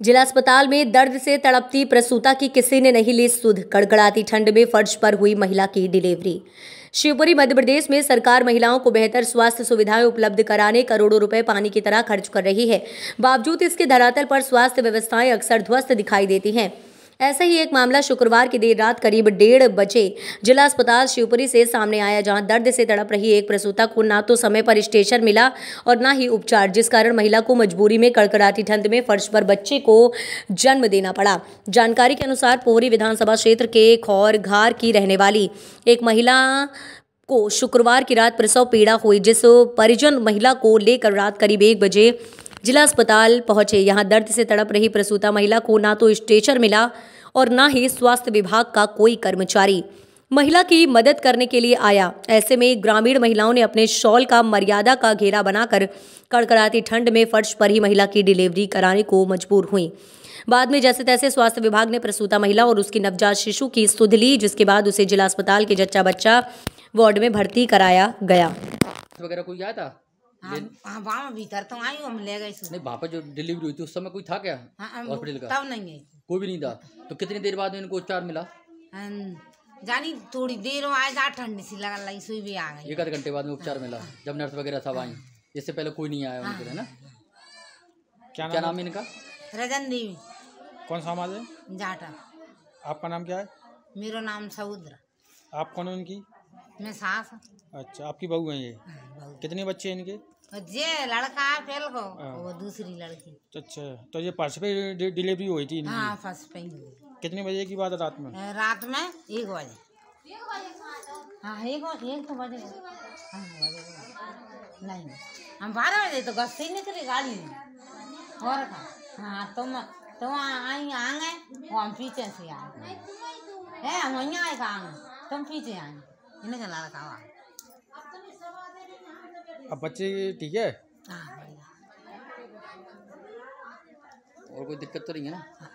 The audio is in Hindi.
जिला अस्पताल में दर्द से तड़पती प्रसूता की किसी ने नहीं ली सुध। कड़कड़ाती ठंड में फर्श पर हुई महिला की डिलीवरी। शिवपुरी, मध्य प्रदेश में सरकार महिलाओं को बेहतर स्वास्थ्य सुविधाएँ उपलब्ध कराने करोड़ों रुपए पानी की तरह खर्च कर रही है। बावजूद इसके धरातल पर स्वास्थ्य व्यवस्थाएँ अक्सर ध्वस्त दिखाई देती हैं। ऐसा ही एक मामला शुक्रवार की देर रात करीब डेढ़ बजे जिला अस्पताल शिवपुरी से सामने आया, जहाँ दर्द से तड़प रही एक प्रसूता को ना तो समय पर स्टेशन मिला और ना ही उपचार, जिस कारण महिला को मजबूरी में कड़कड़ाती ठंड में फर्श पर बच्चे को जन्म देना पड़ा। जानकारी के अनुसार पोहरी विधानसभा क्षेत्र के खौरघार की रहने वाली एक महिला को शुक्रवार की रात प्रसव पीड़ा हुई, जिस परिजन महिला को लेकर रात करीब एक बजे जिला अस्पताल पहुँचे। यहाँ दर्द से तड़प रही प्रसूता महिला को ना तो स्ट्रेचर मिला और ना ही स्वास्थ्य विभाग का कोई कर्मचारी। महिला की मदद करने के लिए आया। ऐसे में ग्रामीण महिलाओं ने अपने शॉल का मर्यादा का घेरा बनाकर कड़कड़ाती ठंड में फर्श पर ही महिला की डिलीवरी कराने को मजबूर हुई। बाद में जैसे तैसे स्वास्थ्य विभाग ने प्रसूता महिला और उसकी नवजात शिशु की सुध ली, जिसके बाद उसे जिला अस्पताल के जच्चा बच्चा वार्ड में भर्ती कराया गया। वगैरह कोई था? हाँ हाँ वहाँ भीतर तो आई हम ले गए नहीं वहाँ पर जो डिलीवरी हुई थी उस समय कोई था क्या? हाँ, हॉस्पिटल का? तब नहीं है कोई भी नहीं था। तो कितनी देर बाद इनको उपचार मिला? जानी थोड़ी देर में आए जा ठंडी सी लगा लगी सुई भी आ गई। एक आध घंटे बाद में उपचार मिला। जब नर्स वगैरह सब आई इससे पहले कोई नहीं आया उनके लिए ना? क्या क्या नाम है? इनका? रजन देवी। कौन सा समाज है? जाटा। आपका नाम क्या है? मेरा नाम समुद्र। आप कौन है उनकी? मैं सास अच्छा आपकी बहू है ये। कितने बच्चे हैं इनके? जे लड़का है फेल को हाँ। वो दूसरी लड़की। अच्छा तो ये पर्स पे डिलीवरी हुई थी हाँ पई हुई। कितने बजे की बात है रात में? रात में एक बजे। हाँ एक बजे एक तो बजे। हाँ नहीं हम बारह बजे तो घर से ही निकले गाड़ी में। और हाँ तुम तुम आई आ गए वो हम पीछे से आए। है हम वहीं आए कहाँ? तुम पीछे आए। इन्हें रखा हुआ। अब बच्चे ठीक है? हाँ और कोई दिक्कत तो नहीं है ना? हाँ,